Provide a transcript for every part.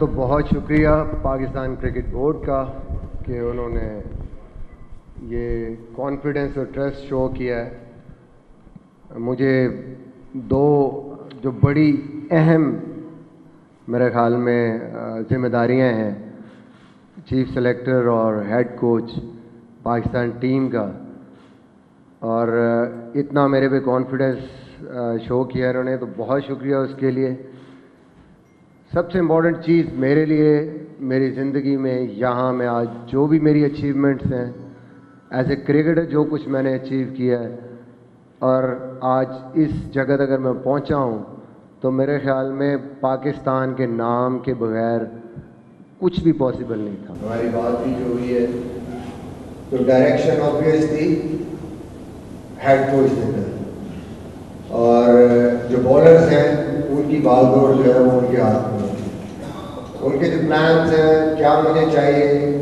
تو بہت شکریہ پاکستان کرکٹ بورڈ کا کہ انہوں نے یہ کانفیڈنس اور ٹرسٹ شو کیا ہے۔ مجھے دو جو بڑی اہم میرے خیال میں ذمہ داریاں ہیں، چیف سلیکٹر اور ہیڈ کوچ پاکستان ٹیم کا۔ اور اتنا میرے پہ کانفیڈنس شو کیا انہوں نے، تو بہت شکریہ اس کے لیے۔ سب سے امپورٹنٹ چیز میرے لیے، میری زندگی میں، یہاں میں آج جو بھی میری اچیومنٹس ہیں ایز اے کرکٹر جو کچھ میں نے اچیو کیا ہے، اور آج اس جگہ اگر میں پہنچا ہوں، تو میرے خیال میں پاکستان کے نام کے بغیر کچھ بھی پاسبل نہیں تھا۔ ہماری بات بھی جو ہوئی ہے، تو ڈائریکشن آبویسلی ہیڈ کوچ دیتا ہے اور جو بالرز ہیں ان کی بال دوڑ جو ہے وہ ان کے ہاتھ میں ان کے جو پلانس ہیں، کیا مجھے چاہیے؟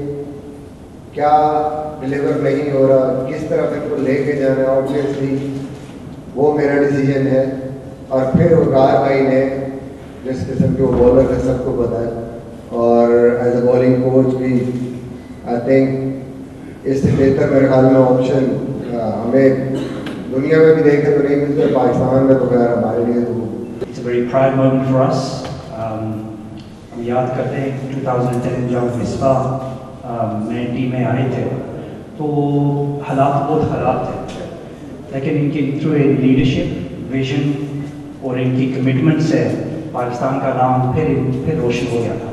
کیا ڈلیور نہیں ہو رہا؟ کس طرح پھر کو لے کے جانا ہے؟ آبویسلی وہ میرا ڈیسیجن ہے۔ اور پھر وقار بھائی نے جس قسم کے وہ بالر ہے سب کو پتا ہے۔ اور ایز اے بالنگ کوچ بھی آئی تھنک اس سے بہتر میرے خیال میں آپشن ہمیں دنیا میں بھی دیکھے تو نہیں ملتے، پاکستان میں تو خیر ہمارے It's a very proud moment for us. ہم یاد کرتے ہیں 2010 جب مصباح مین میں آئے تھے تو حالات بہت خراب تھے۔ لیکن ان کے تھرو لیڈرشپ ویژن اور ان کی کمٹمنٹ سے پاکستان کا نام پھر پھر روشن ہو گیا تھا۔